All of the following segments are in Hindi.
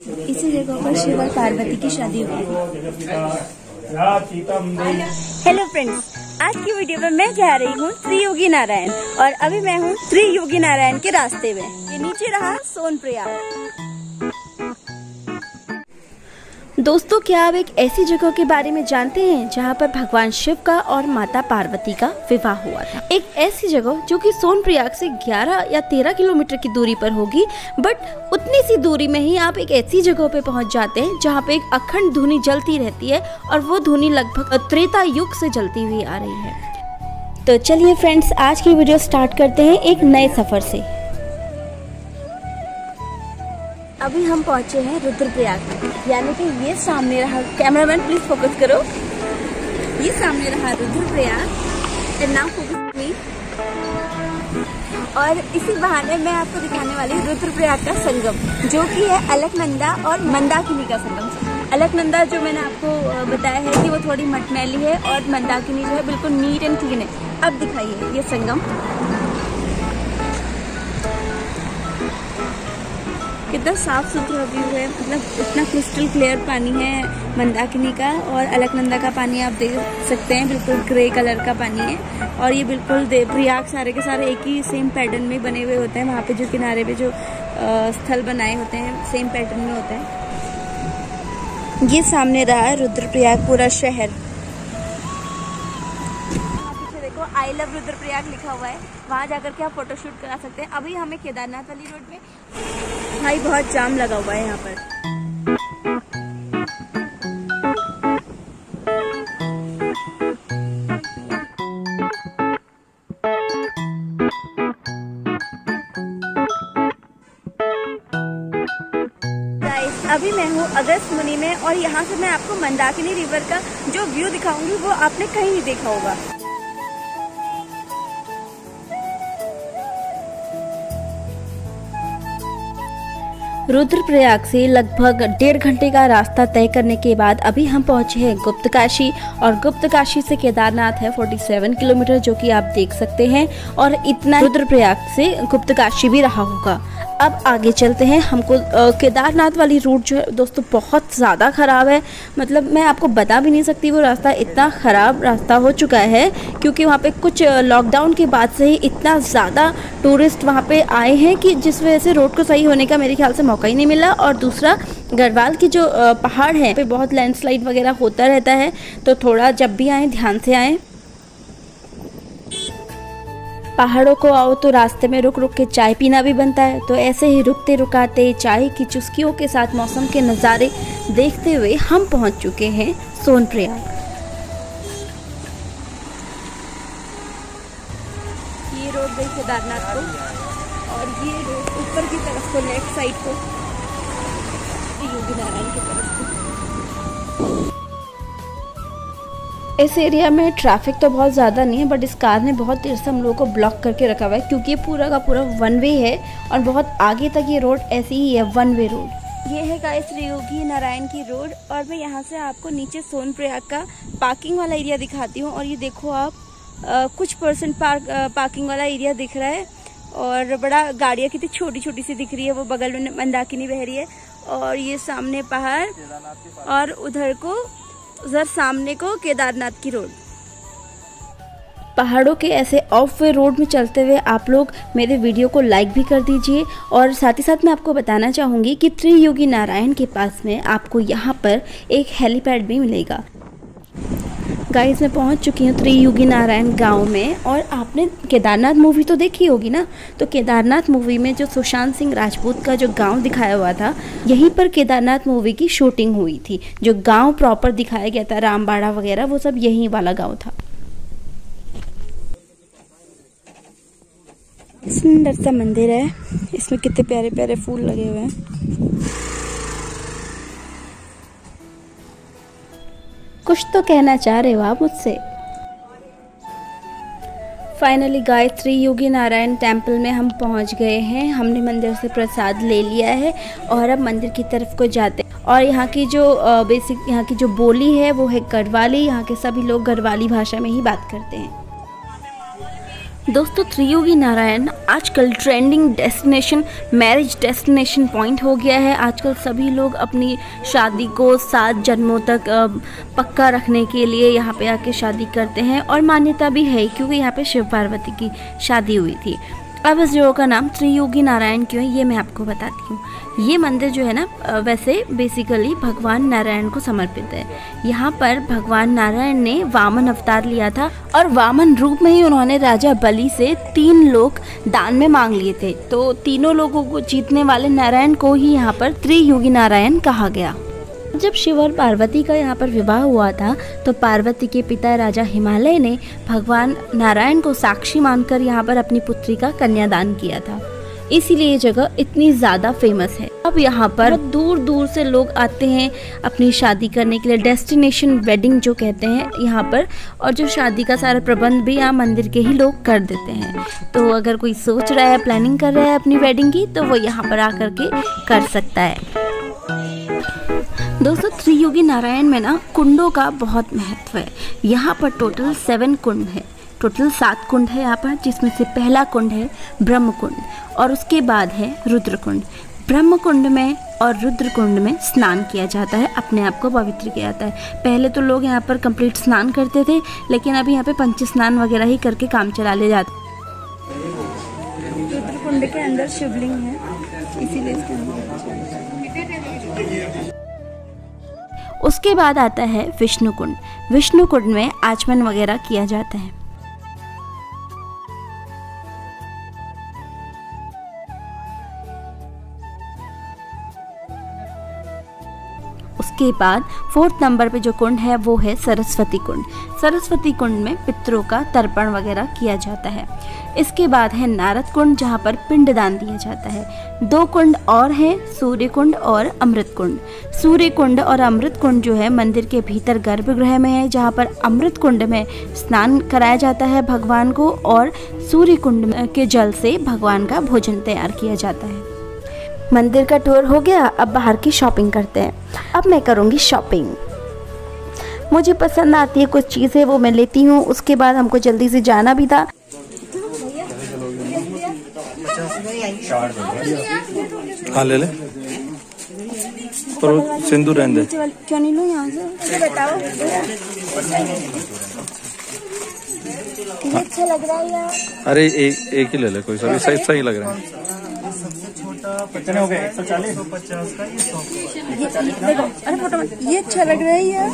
इसी जगह पर शिव और पार्वती की शादी हुई हेलो फ्रेंड्स आज की वीडियो में मैं जा रही हूँ श्री योगी नारायण और अभी मैं हूँ श्री योगी नारायण के रास्ते में। ये नीचे रहा सोनप्रयाग दोस्तों, क्या आप एक ऐसी जगह के बारे में जानते हैं जहाँ पर भगवान शिव का और माता पार्वती का विवाह हुआ था? एक ऐसी जगह जो कि सोनप्रयाग से 11 या 13 किलोमीटर की दूरी पर होगी, बट उतनी सी दूरी में ही आप एक ऐसी जगह पे पहुँच जाते हैं जहाँ पे एक अखंड धुनी जलती रहती है और वो धुनी लगभग त्रेता युग से जलती हुई आ रही है। तो चलिए फ्रेंड्स आज की वीडियो स्टार्ट करते हैं एक नए सफ़र से। अभी हम पहुँचे हैं रुद्रप्रयाग। यानी कि ये सामने रहा, कैमरामैन प्लीज़ फोकस करो। ये सामने रहा रुद्रप्रयाग नाउ फोकस मी और इसी बहाने मैं आपको दिखाने वाली रुद्रप्रयाग का संगम, जो कि है अलकनंदा और मंदाकिनी का संगम। अलकनंदा जो मैंने आपको बताया है कि वो थोड़ी मटमैली है, और मंदाकिनी जो है बिल्कुल नीट एंड क्लीन है। अब दिखाइए ये संगम। कितना साफ़ सुथरा व्यू है मतलब इतना क्रिस्टल क्लियर पानी है मंदाकिनी का और अलकनंदा का पानी आप देख सकते हैं, बिल्कुल ग्रे कलर का पानी है और ये बिल्कुल प्रयाग सारे के सारे एक ही सेम पैटर्न में बने हुए होते हैं, वहाँ पे जो किनारे पे जो स्थल बनाए होते हैं सेम पैटर्न में होते हैं। ये सामने रहा है रुद्रप्रयाग पूरा शहर। आई लव रुद्रप्रयाग लिखा हुआ है। वहाँ जाकर के आप फोटोशूट करा सकते हैं। अभी हमें केदारनाथ वाली रोड में भाई बहुत जाम लगा हुआ है यहाँ पर। अभी मैं हूँ अगस्त मुनि में और यहाँ से मैं आपको मंदाकिनी रिवर का जो व्यू दिखाऊँगी, वो आपने कहीं नहीं देखा होगा। रुद्रप्रयाग से लगभग डेढ़ घंटे का रास्ता तय करने के बाद अभी हम पहुँचे हैं गुप्त काशी और गुप्त काशी से केदारनाथ है 47 किलोमीटर, जो कि आप देख सकते हैं। और इतना रुद्रप्रयाग से गुप्त काशी भी रहा होगा। अब आगे चलते हैं। हमको केदारनाथ वाली रूट जो है, दोस्तों, बहुत ज़्यादा ख़राब है। मतलब मैं आपको बता भी नहीं सकती, वो रास्ता इतना ख़राब रास्ता हो चुका है, क्योंकि वहाँ पे कुछ लॉकडाउन के बाद से ही इतना ज़्यादा टूरिस्ट वहाँ पे आए हैं कि जिस वजह से रोड को सही होने का मेरे ख्याल से मौका ही नहीं मिला। और दूसरा, गढ़वाल की जो पहाड़ है पे बहुत लैंडस्लाइड वगैरह होता रहता है। तो थोड़ा जब भी आएँ, ध्यान से आएँ। पहाड़ों को आओ तो रास्ते में रुक रुक के चाय पीना भी बनता है। तो ऐसे ही रुकते रुकाते चाय की चुस्कियों के साथ मौसम के नज़ारे देखते हुए हम पहुँच चुके हैं सोनप्रयाग ये रोड गई केदारनाथ को। और ये रोड ऊपर की तरफ़ को, लेफ़्ट साइड को। योगी नारायण की तरफ़ इस एरिया में ट्रैफ़िक तो बहुत ज़्यादा नहीं है बट इस कार ने बहुत देर से हम लोगों को ब्लॉक करके रखा हुआ है क्योंकि ये पूरा का पूरा वन वे है और बहुत आगे तक ये रोड ऐसी ही है वन वे रोड ये है गाइस योगी नारायण की रोड और मैं यहाँ से आपको नीचे सोनप्रयाग का पार्किंग वाला एरिया दिखाती हूँ और ये देखो आप आ, कुछ परसेंट पार्क पार्किंग वाला एरिया दिख रहा है और बड़ा गाड़ियाँ कितनी छोटी छोटी सी दिख रही है वो बगल में मंदाकिनी बह रही है और ये सामने पहाड़ और उधर को उधर सामने को केदारनाथ की रोड। पहाड़ों के ऐसे ऑफ़ वे रोड में चलते हुए आप लोग मेरे वीडियो को लाइक भी कर दीजिए और साथ ही साथ मैं आपको बताना चाहूँगी कि त्रियोगी नारायण के पास में आपको यहाँ पर एक हेलीपैड भी मिलेगा। गाइस मैं पहुँच चुकी हूँ त्रियुगी नारायण गाँव में और आपने केदारनाथ मूवी तो देखी होगी ना? तो केदारनाथ मूवी में जो सुशांत सिंह राजपूत का जो गाँव दिखाया हुआ था, यहीं पर केदारनाथ मूवी की शूटिंग हुई थी। जो गाँव प्रॉपर दिखाया गया था, रामबाड़ा वगैरह, वो सब यहीं वाला गाँव था। सुंदर सा मंदिर है। इसमें कितने प्यारे प्यारे फूल लगे हुए हैं। कुछ तो कहना चाह रहे हो आप मुझसे। फाइनली गायत्री योगी नारायण टेंपल में हम पहुँच गए हैं। हमने मंदिर से प्रसाद ले लिया है और अब मंदिर की तरफ़ को जाते हैं। और यहाँ की जो बेसिक यहाँ की जो बोली है, वो है गढ़वाली। यहाँ के सभी लोग गढ़वाली भाषा में ही बात करते हैं। दोस्तों, त्रियोगी नारायण, आजकल trending destination marriage destination point हो गया है। आजकल सभी लोग अपनी शादी को सात जन्मों तक पक्का रखने के लिए यहाँ पे आके शादी करते हैं। और मान्यता भी है, क्योंकि यहाँ पे शिव पार्वती की शादी हुई थी। अब इस जगह का नाम त्रियोगी नारायण क्यों है, ये मैं आपको बताती हूँ। ये मंदिर जो है ना वैसे बेसिकली भगवान नारायण को समर्पित है। यहाँ पर भगवान नारायण ने वामन अवतार लिया था और वामन रूप में ही उन्होंने राजा बलि से तीन लोग दान में मांग लिए थे। तो तीनों लोगों को जीतने वाले नारायण को ही यहाँ पर त्रियोगी नारायण कहा गया। जब शिव और पार्वती का यहाँ पर विवाह हुआ था तो पार्वती के पिता राजा हिमालय ने भगवान नारायण को साक्षी मानकर यहाँ पर अपनी पुत्री का कन्यादान किया था। इसीलिए ये जगह इतनी ज़्यादा फ़ेमस है। अब यहाँ पर दूर दूर से लोग आते हैं अपनी शादी करने के लिए। डेस्टिनेशन वेडिंग जो कहते हैं यहाँ पर, और जो शादी का सारा प्रबंध भी यहाँ मंदिर के ही लोग कर देते हैं। तो अगर कोई सोच रहा है प्लानिंग कर रहा है अपनी वेडिंग की तो वो यहाँ पर आकर के कर सकता है। दोस्तों, त्रियोगी नारायण में ना कुंडों का बहुत महत्व है। यहाँ पर टोटल सेवन कुंड है। टोटल सात कुंड है यहाँ पर, जिसमें से पहला कुंड है ब्रह्म कुंड और उसके बाद है रुद्र कुंड ब्रह्म कुंड में और रुद्र कुंड में स्नान किया जाता है, अपने आप को पवित्र किया जाता है। पहले तो लोग यहाँ पर कंप्लीट स्नान करते थे, लेकिन अभी यहाँ पे पंच स्नान वगैरह ही करके काम चला ले जाते रुद्र कुंड के अंदर शिवलिंग है, इसीलिए उसके बाद आता है विष्णु कुंड विष्णु कुंड में आचमन वगैरह किया जाता है। उसके बाद फोर्थ नंबर पे जो कुंड है, वो है सरस्वती कुंड। सरस्वती कुंड में पितरों का तर्पण वगैरह किया जाता है। इसके बाद है नारद कुंड, जहाँ पर पिंडदान दिया जाता है। दो कुंड और हैं, सूर्य कुंड और अमृत कुंड। सूर्य कुंड और अमृत कुंड जो है, मंदिर के भीतर गर्भगृह में है, जहाँ पर अमृत कुंड में स्नान कराया जाता है भगवान को और सूर्य कुंड के जल से भगवान का भोजन तैयार किया जाता है। मंदिर का टूर हो गया अब बाहर की शॉपिंग करते हैं। अब मैं करूँगी शॉपिंग मुझे पसंद आती है कुछ चीज़ें वो मैं लेती हूँ उसके बाद हमको जल्दी से जाना भी था। हाँ ले ले। पर सिंदूर रहने दे। क्यों नहीं लो यहाँ से? बताओ। अच्छा लग रहा है यार। अरे एक एक ही ले ले कोई सा सही सही लग रहा है। कितने हो गए? एक सौ चालीस? ये अरे फ़ोटो ये अच्छा लग रहा है यार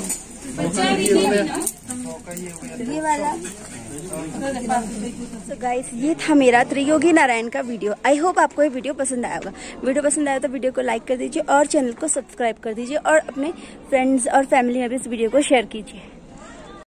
ये वाला। गाइस ये था मेरा त्रियोगी नारायण का वीडियो। आई होप आपको ये वीडियो पसंद आया होगा। वीडियो पसंद आया तो वीडियो को लाइक कर दीजिए और चैनल को सब्सक्राइब कर दीजिए और अपने फ्रेंड्स और फैमिली में भी इस वीडियो को शेयर कीजिए।